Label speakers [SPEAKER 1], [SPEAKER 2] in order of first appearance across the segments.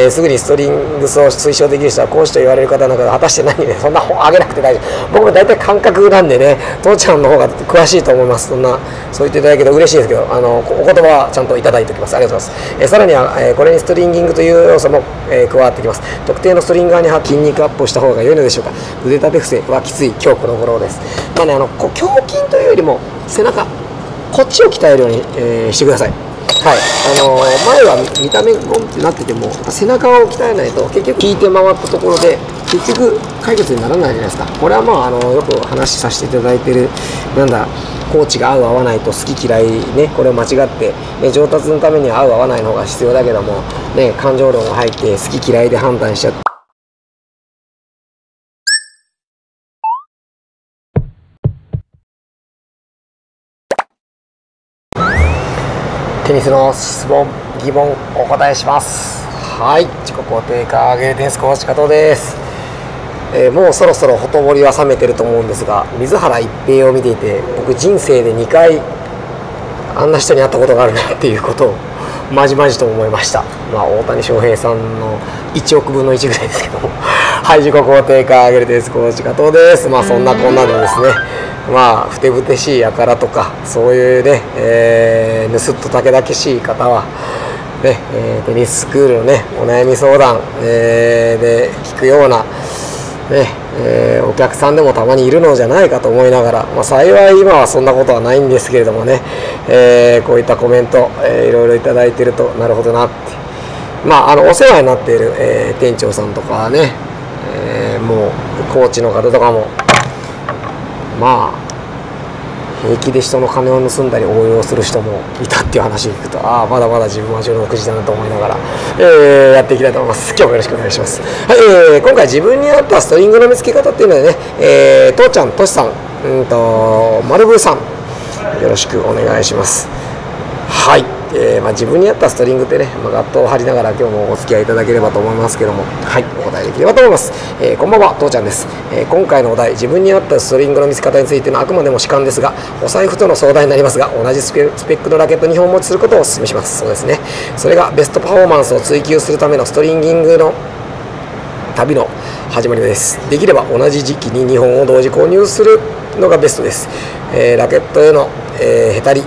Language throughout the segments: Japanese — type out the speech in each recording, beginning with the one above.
[SPEAKER 1] えー、すぐにストリングスを推奨できる人は講師と言われる方なんか果たして何ね そんな本あげなくて大丈夫。僕も大体感覚なんでね父ちゃんの方が詳しいと思います。そんなそう言っていただけると嬉しいですけどあのお言葉はちゃんといただいておきます。ありがとうございます、えー、さらには、えー、これにストリンギングという要素も、え、加わってきます。特定のストリンガーに筋肉アップをした方が良いのでしょうか。腕立て伏せはきつい今日この頃です。まあねあの胸筋というよりも背中こっちを鍛えるように、え、してください。はい。あのー、前は見た目ゴンってなってても背中を鍛えないと結局引いて回ったところで結局解決にならないじゃないですか。これはまああのよく話させていただいてるなんだコーチが合う合わないと好き嫌いねこれを間違って、ね、上達のためには合う合わないのが必要だけども、ね、感情論が入って好き嫌いで判断しちゃってテニスの質問疑問お答えします。はい。自己肯定感上げるテニスコーチ加藤です、えー、もうそろそろほとぼりは冷めてると思うんですが水原一平を見ていて僕人生で2回あんな人に会ったことがあるなっていうことをまじまじと思いました。まあ大谷翔平さんの1億分の1ぐらいですけども。はい自己肯定感上げるテニスコーチ加藤です。まあそんなこんなでですね。まあふてぶてしい輩とかそういうね、えー、盗っとたけだけしい方はね、えー、テニススクールのねお悩み相談、えー、で聞くようなねえー、お客さんでもたまにいるのじゃないかと思いながら、まあ、幸い今はそんなことはないんですけれどもね、えー、こういったコメント、えー、いろいろいただいてるとなるほどなって、まあ、あのお世話になっている、えー、店長さんとかね、え、もうコーチの方とかもまあ平気で人の金を盗んだり応用する人もいたっていう話を聞くとああまだまだ自分は16時だなと思いながら、えー、やっていきたいと思います。今日もよろしくお願いします、はいえー、今回自分に合ったストリングの見つけ方っていうのでね、えー、父ちゃんとしさんうんと丸ブーさんよろしくお願いします。はい。えー、まあ、自分に合ったストリングってね、まあ、ガットを張りながら今日もお付き合いいただければと思いますけどもはい。お答えできればと思います、えー、こんばんは父ちゃんです、えー、今回のお題自分に合ったストリングの見つけ方についてのあくまでも主観ですがお財布との相談になりますが同じスペックのラケット2本持ちすることをお勧めします。そうですね。それがベストパフォーマンスを追求するためのストリンギングの旅の始まりです。できれば同じ時期に2本を同時購入するのがベストです、えラケットへの、えへたり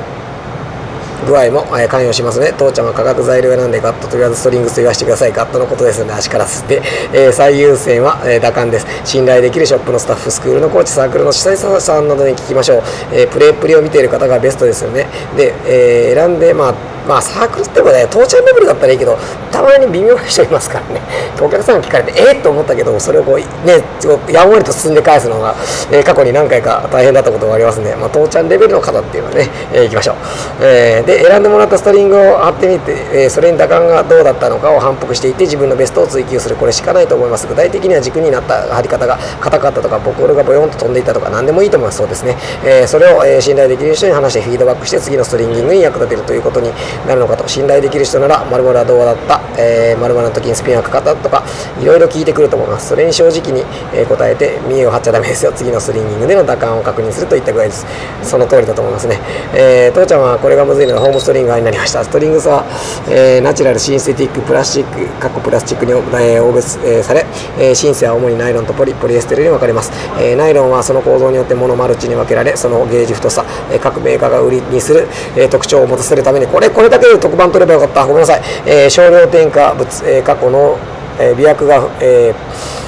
[SPEAKER 1] 具合も、え関与しますね。父ちゃんは化学材料なんでガット。と言わずストリングス言わせてください。ガットのことですので足から吸って、えー、最優先は、えー、打感です。信頼できるショップのスタッフスクールのコーチサークルの主催者さんなどに聞きましょう、えー、プレープリを見ている方がベストですよね。で、え選んでまあまあサークルってもね父ちゃんレベルだったらいいけどたまに微妙な人いますからね。お客さんが聞かれてえっ、と思ったけどそれをこうねやんわりと進んで返すのが、えー、過去に何回か大変だったことがありますね。まあ父ちゃんレベルの方っていうのはね、えー、いきましょう、えー、で選んでもらったストリングを貼ってみて、えー、それに打感がどうだったのかを反復していって自分のベストを追求するこれしかないと思います具体的には軸になった貼り方が硬かったとかボコールがボヨンと飛んでいたとか何でもいいと思いますそうですね、えー、それを、えー、信頼できる人に話してフィードバックして次のストリングに役立てるということになるのかと信頼できる人なら、まるはどうだった、えー、の時にスピンはかかったとか、いろいろ聞いてくると思います。それに正直に、えー、答えて、見栄を張っちゃダメですよ。次のストリングでの打感を確認するといった具合です。その通りだと思いますね。えー、父ちゃんはこれがむずいの、ホームストリンガーになりました。ストリングスは、えー、ナチュラル、シンセティック、プラスチック、過去プラスチックに、えー、応別、えー、され、えー、シンセは主にナイロンとポリ、ポリエステルに分かれます。えー、ナイロンはその構造によってモノマルチに分けられ、そのゲージ太さ、えー、各メーカーが売りにする、えー、特徴を持たせるために、これ、これだけで特番取ればよかった。ごめんなさい。えー、少量添加物、えー、過去の、えー、美薬が、えー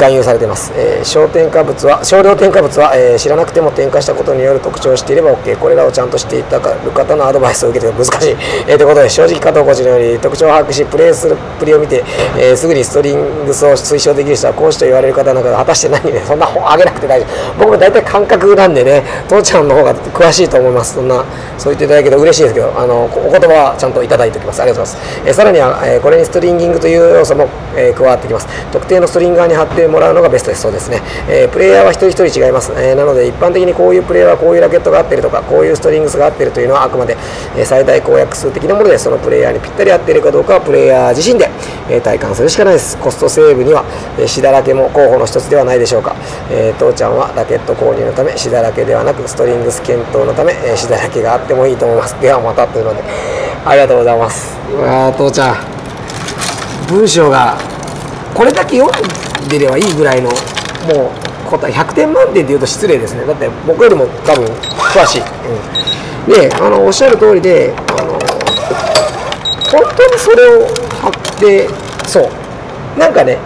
[SPEAKER 1] 含有されています、えー、小添加物は少量添加物は、えー、知らなくても添加したことによる特徴を知っていれば OK これらをちゃんと知っていたる方のアドバイスを受けて難しい、えー、ということで正直加藤コーチのように特徴を把握しプレーするプリを見て、えー、すぐにストリングスを推奨できる人は講師と言われる方なんか果たして何ね そんな本あげなくて大丈夫。僕も大体感覚なんでね父ちゃんの方が詳しいと思います。そんなそう言っていただけると嬉しいですけどあのお言葉はちゃんといただいておきます。ありがとうございます、えー、さらには、えー、これにストリンギングという要素も、えー、加わってきます。特定のストリンガーに貼ってもらうのがベストです。そうですね、えー、プレイヤーは一人一人違います、えー、なので一般的にこういうプレイヤーはこういうラケットが合ってるとかこういうストリングスが合ってるというのはあくまで、え、最大公約数的なものでそのプレイヤーにぴったり合っているかどうかはプレイヤー自身で、え、体感するしかないです。コストセーブには、えー、死だらけも候補の一つではないでしょうか、え、父ちゃんはラケット購入のため死だらけではなくストリングス検討のため、えー、死だらけがあってもいいと思います。ではまたというのでありがとうございます。うわ父ちゃん。文章がこれだけ読んでればいいぐらいのもう答え100点満点って言うと失礼ですね。だって僕よりも多分詳しい、うん、であのおっしゃる通りであの本当にそれを貼ってそう。なんかね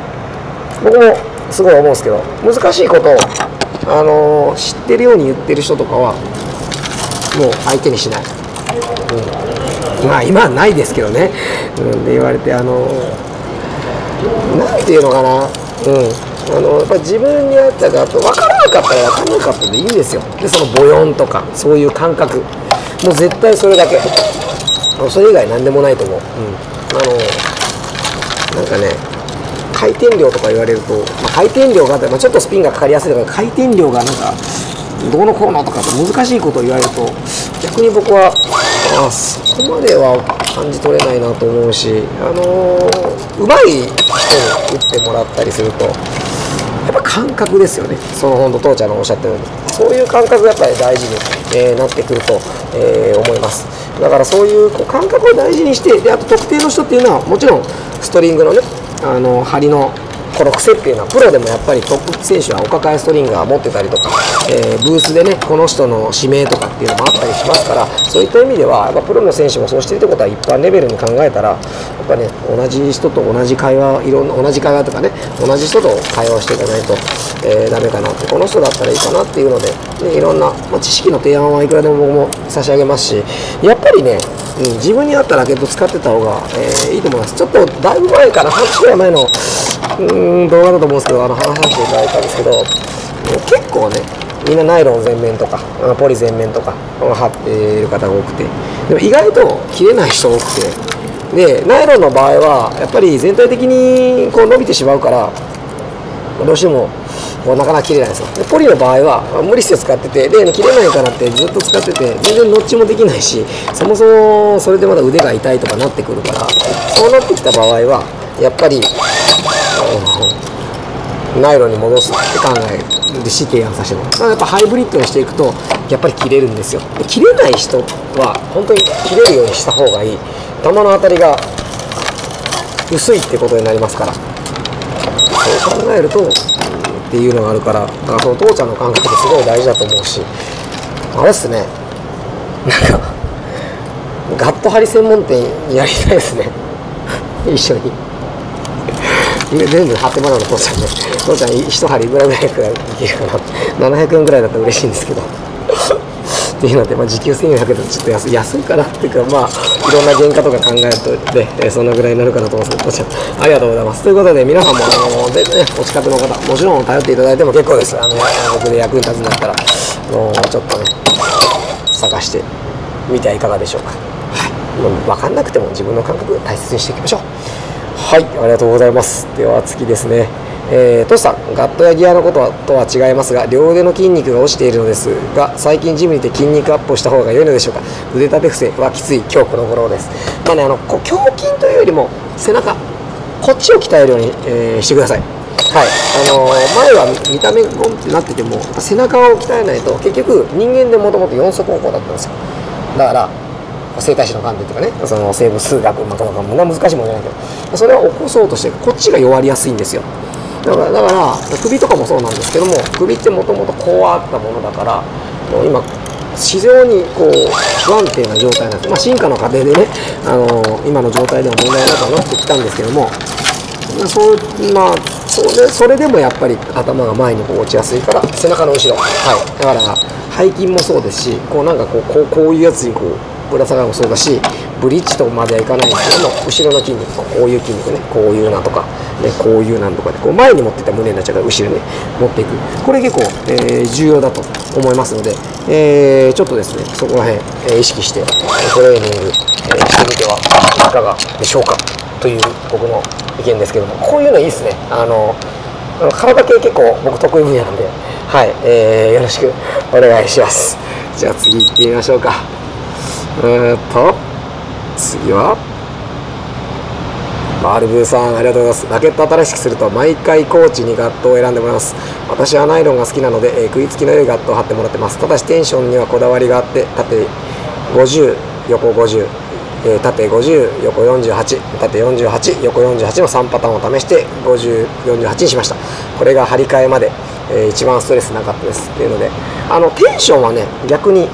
[SPEAKER 1] 僕もすごい思うんですけど難しいことを、あの知ってるように言ってる人とかはもう相手にしない、うん、まあ今はないですけどね、うん、で言われてあのなんていうのかな。うん。あのやっぱ自分に合ったかと分からなかったら分からなかったでいいんですよ。でそのボヨンとかそういう感覚。もう絶対それだけ。それ以外何でもないと思う、うん、あのなんかね回転量とか言われると、まあ、回転量があって、まあ、ちょっとスピンがかかりやすいから回転量がなんかどうのこうのとかって難しいことを言われると逆に僕はあそこまでは感じ取れないなと思うしあのー、まい人に打ってもらったりするとやっぱ感覚ですよね。その本当父ちゃんのおっしゃったように。そういう感覚がやっぱり大事に、えー、なってくると、えー、思います。だからそういうこう感覚を大事にしてであと特定の人っていうのはもちろんストリングのねあの張りのこの癖っていうのはプロでもやっぱりトップ選手はお抱えストリンガー持ってたりとか、えー、ブースでねこの人の指名とかっていうのもあったりしますからそういった意味ではやっぱプロの選手もそうしてるってことは一般レベルに考えたらやっぱね同じ人と同じ会話いろんな同じ会話とかね同じ人と会話をしていかないと、えー、ダメかなってこの人だったらいいかなっていうので、ね、いろんな、まあ、知識の提案はいくらでも僕も差し上げますしやっぱりねうん、自分に合ったラケット使ってた方が、えー、いいと思います。ちょっとだいぶ前かな、半年ぐらい前のうん動画だと思うんですけど、あの話させていただいたんですけど、結構ね、みんなナイロン全面とか、ポリ全面とか貼っている方が多くて、でも意外と切れない人多くて、で、ナイロンの場合は、やっぱり全体的にこう伸びてしまうから、どうしてもこうなかなか切れないですよ。でポリの場合は無理して使っててで切れないからってずっと使ってて全然ノッチもできないしそもそもそれでまだ腕が痛いとかなってくるからそうなってきた場合はやっぱりナイロンに戻すって考えるし提案させてもらう。やっぱハイブリッドにしていくとやっぱり切れるんですよ。で切れない人は本当に切れるようにした方がいい。球の当たりが薄いってことになりますから。そう考えるとっていうのがあるからだからその父ちゃんの感覚ってすごい大事だと思うし。あれっすね。なんかガット張り専門店やりたいですね。一緒に。全部貼ってもらうの父ちゃんね。父ちゃん一針いくらぐらいくらいできるかな。700円ぐらいだったら嬉しいんですけど。っていうので、まあ、時給1400円だとちょっと安安いかなっていうかまあいろんな原価とか考えるとで、え、そんなぐらいになるかなと思うんですけど父ちゃんありがとうございます。ということで皆さんもあので、ね、お近くの方もちろん頼っていただいても結構です。あの僕で役に立つんだったらもうちょっとね探してみてはいかがでしょうか、はい、分かんなくても自分の感覚大切にしていきましょう。はいありがとうございますでは次ですねえー、トシさん、ガットやギアのこととは違いますが、両腕の筋肉が落ちているのですが、最近ジムにて筋肉アップをした方が良いのでしょうか？腕立て伏せはきつい、今日この頃です。まあね、あの胸筋というよりも、背中、こっちを鍛えるように、えー、してください。はい、あのー、前は見た目ゴンってなってても背中を鍛えないと結局人間でもともと4足歩行だったんですよだから生態師の観点とかねその生物数学まあとかも難しいものじゃないけどそれを起こそうとしてこっちが弱りやすいんですよ。だからだから首とかもそうなんですけども首ってもともとこうあったものだから今非常にこう不安定な状態なんです、まあ、進化の過程でね、あのー、今の状態では問題なくはなってきたんですけどもそうまあそれそれでもやっぱり頭が前にこう落ちやすいから背中の後ろ、はい、だから背筋もそうですしこうなんかこうこうこういうやつにこうぶら下がるもそうだしブリッジとまではいかないんですけども後ろの筋肉こういう筋肉ねこういうなとか、ね、こういうなんとかでこう前に持ってた胸になっちゃうから後ろに持っていく。これ結構、えー、重要だと思いますので、えー、ちょっとですねそこら辺、えー、意識してトレーニング、えしてみてはいかがでしょうかという僕の意見ですけどもこういうのいいですね。あの体系結構僕得意分野なんではい、えー、よろしくお願いします。じゃあ次行ってみましょうか。えー、っと次はマルブーさんありがとうございます。ラケット新しくすると毎回コーチにガットを選んでもらいます。私はナイロンが好きなので、えー、食いつきの良いガットを貼ってもらってます。ただしテンションにはこだわりがあって縦50横50えー、縦50横48縦48横48の3パターンを試して5048にしました。これが張り替えまで、えー、一番ストレスなかったです。っていうのであのテンションはね逆に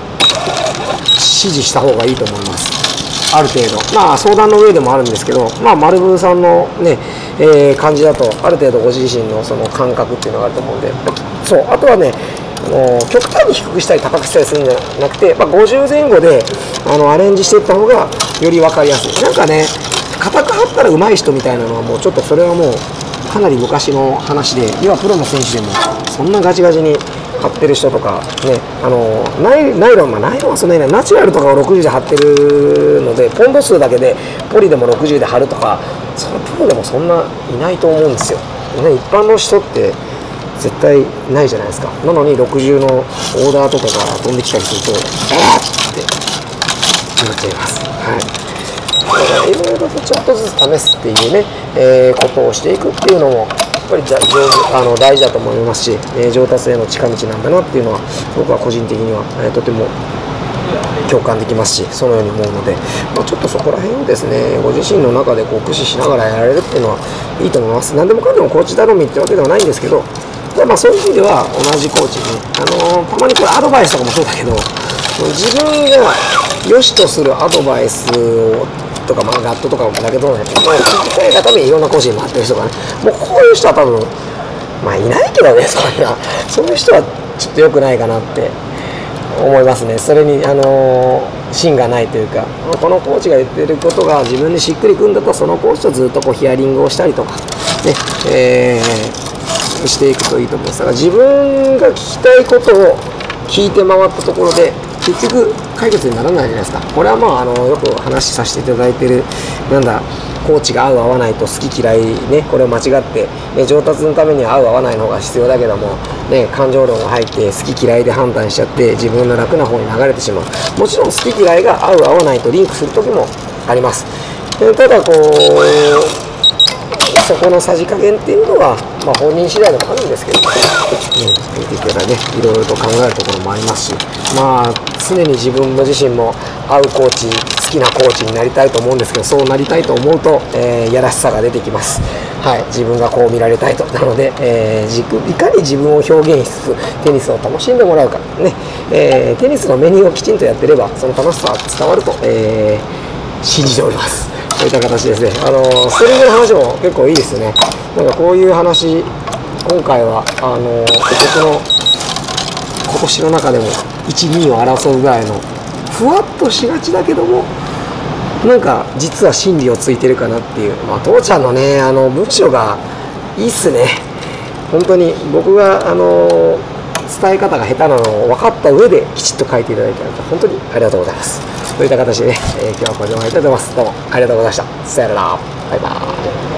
[SPEAKER 1] 示した方がいいと思います。ある程度。まあ相談の上でもあるんですけどまあ丸ブさんのね、えー、感じだとある程度ご自身のその感覚っていうのがあると思うんでそうあとはねもう極端に低くしたり高くしたりするんじゃなくて、まあ、50前後であのアレンジしていった方がより分かりやすい。なんかね硬く張ったら上手い人みたいなのはもうちょっとそれはもうかなり昔の話で今プロの選手でもそんなガチガチに貼ってる人とかねあのナイナイロン、まあ、ナイロンはそんなにない。ナチュラルとかを60で貼ってるのでポンド数だけでポリでも60で貼るとかそのプロでもそんないないと思うんですよ、ね、一般の人って絶対ないじゃないですか。なのに60のオーダーとかが飛んできたりするとえーってなっちゃいます。はい。いろいろとちょっとずつ試すっていうね、えー、ことをしていくっていうのもぱりあの大事だと思いますし、え、上達への近道なんだなっていうのは僕は個人的には、え、とても共感できますしそのように思うので、まあ、ちょっとそこら辺をですねご自身の中でこう駆使しながらやられるっていうのはいいと思います。何でもかんでもコーチ頼みってわけではないんですけどでまあ、そういう意味では同じコーチに、あのー、たまにこれアドバイスとかもそうだけど自分が良しとするアドバイスをとか、まあ、ガットとかだけどね、まあ、聞きたいがためにいろんな講師に回ってる人がねもうこういう人は多分まあいないけどねそんなそういう人はちょっと良くないかなって思いますねそれにあのー、芯がないというかこのコーチが言ってることが自分にしっくりくんだとそのコーチとずっとこうヒアリングをしたりとかねえーしていくといいと思いますだから自分が聞きたいことを聞いて回ったところで結局解決にならないじゃないですか。これはまああのよく話しさせていただいてるなんだコーチが合う合わないと好き嫌いねこれを間違って、ね、上達のためには合う合わないのが必要だけども、ね、感情論が入って好き嫌いで判断しちゃって自分の楽な方に流れてしまう。もちろん好き嫌いが合う合わないとリンクする時もあります。ただこうそこのさじ加減っていうのは、まあ、本人次第でもあるんですけど、ね、見ていけばねいろいろと考えるところもありますしまあ常に自分自身も合うコーチ好きなコーチになりたいと思うんですけどそうなりたいと思うと、えー、やらしさが出てきます、はい、自分がこう見られたいと。なので、えー、いかに自分を表現しつつテニスを楽しんでもらうか、ねえー、テニスのメニューをきちんとやってればその楽しさは伝わると、え信じております。そういった形ですね。あのストリングの話も結構いいですね。なんかこういう話今回はあの僕の今年の中でも1、2を争うぐらいのふわっとしがちだけどもなんか実は真理をついてるかなっていう、まあ、父ちゃんのねあの文章がいいっすね本当に僕があの伝え方が下手なのを分かった上できちっと書いていただいたので本当にありがとうございますといった形でね、えー、今日はこれで終わりたいと思います。どうもありがとうございました。さよなら。バイバーイ。